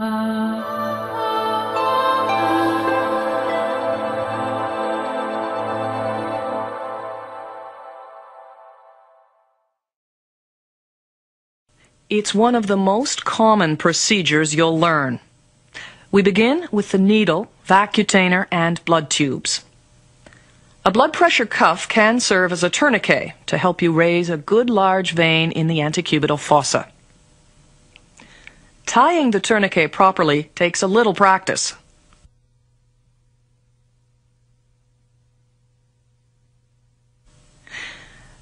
It's one of the most common procedures you'll learn. We begin with the needle, vacutainer, and blood tubes. A blood pressure cuff can serve as a tourniquet to help you raise a good large vein in the antecubital fossa. Tying the tourniquet properly takes a little practice.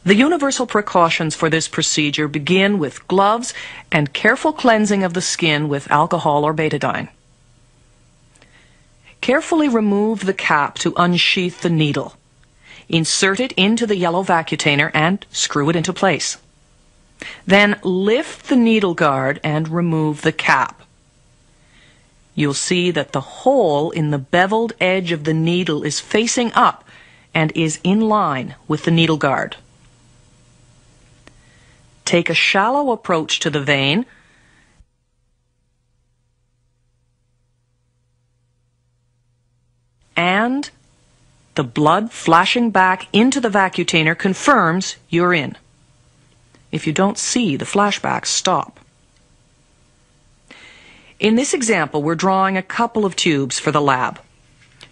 The universal precautions for this procedure begin with gloves and careful cleansing of the skin with alcohol or betadine. Carefully remove the cap to unsheath the needle. Insert it into the yellow vacutainer and screw it into place. Then lift the needle guard and remove the cap. You'll see that the hole in the beveled edge of the needle is facing up and is in line with the needle guard. Take a shallow approach to the vein. And the blood flashing back into the vacutainer confirms you're in. If you don't see the flashbacks, stop. In this example, we're drawing a couple of tubes for the lab.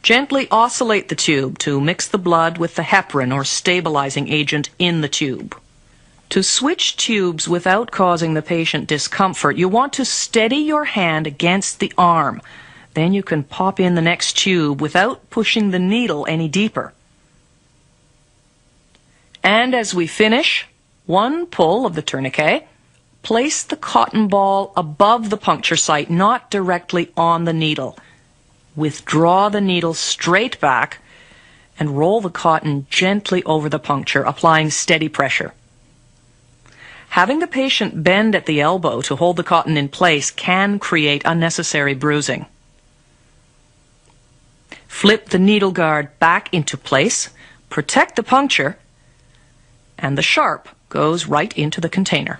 Gently oscillate the tube to mix the blood with the heparin or stabilizing agent in the tube. To switch tubes without causing the patient discomfort, you want to steady your hand against the arm. Then you can pop in the next tube without pushing the needle any deeper. And as we finish, one pull of the tourniquet, place the cotton ball above the puncture site, not directly on the needle. Withdraw the needle straight back and roll the cotton gently over the puncture, applying steady pressure. Having the patient bend at the elbow to hold the cotton in place can create unnecessary bruising. Flip the needle guard back into place, protect the puncture, and the sharp goes right into the container.